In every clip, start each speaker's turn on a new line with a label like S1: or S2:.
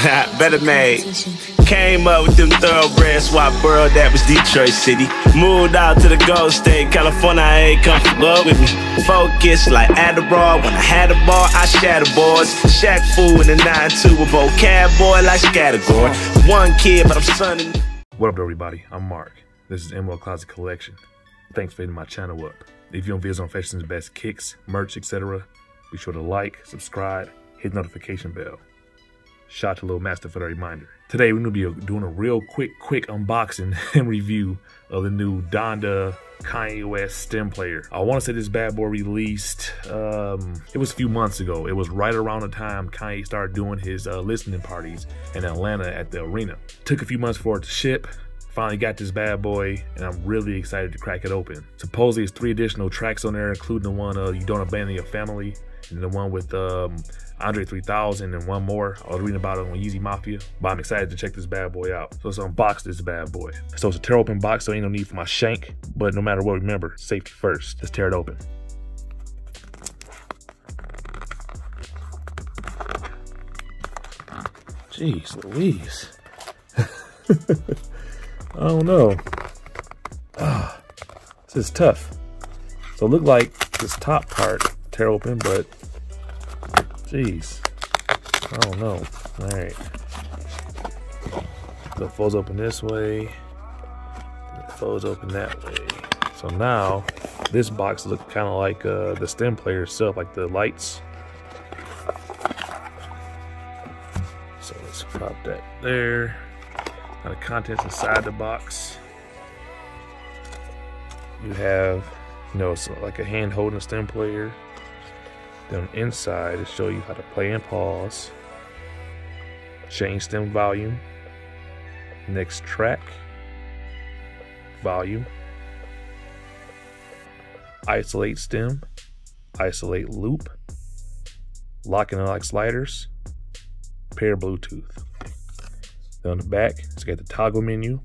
S1: Better made. Came up with them thoroughbred swap world that was Detroit City. Moved out to the Gold State, California. I ain't come from love with me. Focus like Adderall. When I had a ball, I shatter boards. Shack fool in the 9-2 with vocab boy like Scattergory. One kid, but I'm sonning.
S2: What up, everybody? I'm Mark. This is MWILL Closet Collection. Thanks for hitting my channel up. If you want videos on Fashion's best kicks, merch, etc., be sure to like, subscribe, hit notification bell. Shout out to Little Master for the reminder. Today we're gonna be doing a real quick, quick unboxing and review of the new Donda Kanye West stem player. I want to say this bad boy released, um, it was a few months ago. It was right around the time Kanye started doing his uh, listening parties in Atlanta at the arena. Took a few months for it to ship. Finally got this bad boy, and I'm really excited to crack it open. Supposedly, there's three additional tracks on there, including the one uh, "You Don't Abandon Your Family," and the one with um, Andre 3000 and one more. I was reading about it on Yeezy Mafia, but I'm excited to check this bad boy out. So let's unbox this bad boy. So it's a tear open box, so ain't no need for my shank, but no matter what, remember, safety first. Let's tear it open. Jeez Louise. I don't know. Ah, this is tough. So it looked like this top part tear open, but jeez, I don't know. All right, so it folds open this way, it folds open that way. So now this box looks kind of like uh, the stem player itself, like the lights. So let's pop that there. Now the contents inside the box. You have, you know, so like a hand holding a stem player. Then inside to show you how to play and pause. Change stem volume. Next track. Volume. Isolate stem. Isolate loop. Lock and unlock sliders. Pair Bluetooth. Then on the back, it's got the toggle menu,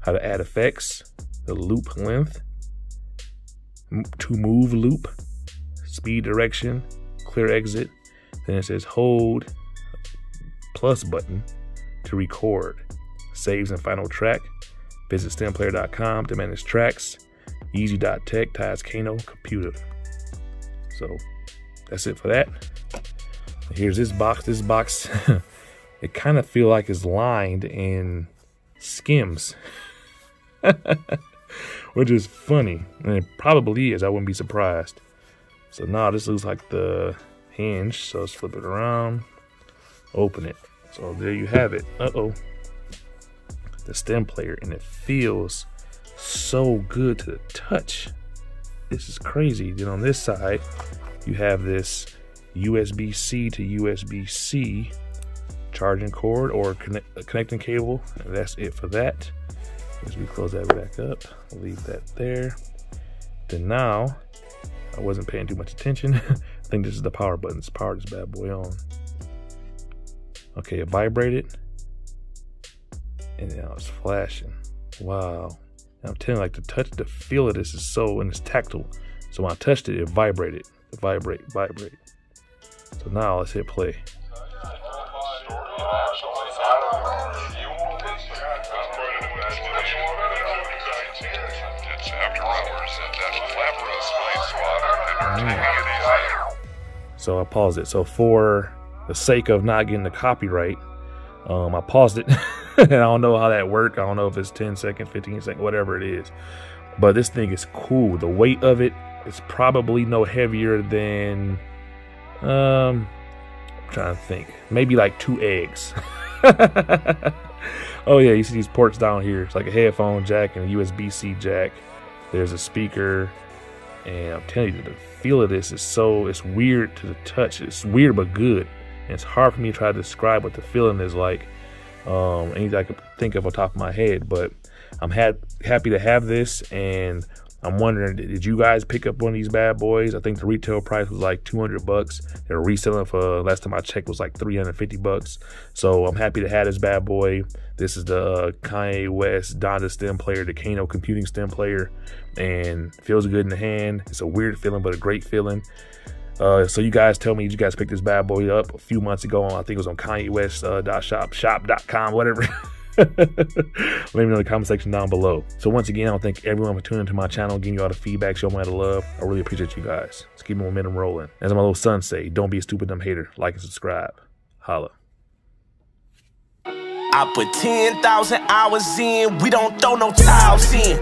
S2: how to add effects, the loop length, to move loop, speed direction, clear exit. Then it says hold plus button to record. Saves and final track. Visit stemplayer.com to manage tracks. Yeezy Tech ties Kano computer. So that's it for that. Here's this box. This box it kind of feel like it's lined in skims. Which is funny. And it probably is. I wouldn't be surprised. So now this looks like the hinge. So let's flip it around. Open it. So there you have it. Uh-oh. The stem player. And it feels so good to the touch. This is crazy. Then on this side, you have this USB-C to USB-C charging cord or connect, connecting cable. And that's it for that. As we close that back up, leave that there. Then now, I wasn't paying too much attention. I think this is the power button. It's power this bad boy on. Okay, it vibrated. And now it's flashing. Wow. And I'm telling you, like the touch, the feel of this is so, and it's tactile. So when I touched it, it vibrated. It vibrate, vibrate. So now let's hit play. So I paused it. So for the sake of not getting the copyright, um, I paused it. and I don't know how that worked. I don't know if it's 10 seconds, 15 seconds, whatever it is. But this thing is cool. The weight of it is probably no heavier than um I'm trying to think. Maybe like two eggs. oh yeah, you see these ports down here. It's like a headphone jack and a USB-C jack. There's a speaker. And I'm telling you, the feel of this is so, it's weird to the touch. It's weird but good. And it's hard for me to try to describe what the feeling is like. Um, anything I could think of on top of my head. But I'm ha happy to have this. And I'm wondering, did you guys pick up one of these bad boys? I think the retail price was like 200 bucks. They're reselling for last time I checked was like 350 bucks. So I'm happy to have this bad boy. This is the uh, Kanye West Donda stem player, the Kano computing stem player, and feels good in the hand. It's a weird feeling, but a great feeling. Uh, so you guys tell me did you guys picked this bad boy up a few months ago. I think it was on Kanye West uh, shop shop.com whatever. Let me know in the comment section down below. So once again, I want to thank everyone for tuning into my channel, giving you all the feedback, showing me the love. I really appreciate you guys. Let's keep the momentum rolling. As my little son say, don't be a stupid dumb hater. Like and subscribe. Holla.
S1: I put 10,000 hours in, we don't throw no towels in.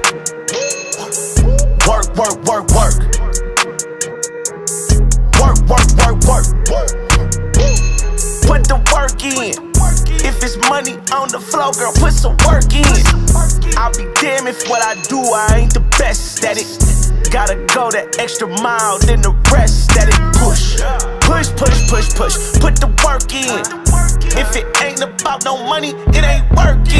S1: Work, work, work, work. Work, the floor, girl, put some work in. I'll be damn if what I do, I ain't the best at it. Gotta go that extra mile, then the rest that it push. Push, push, push, push. Put the work in. If it ain't about no money, it ain't working.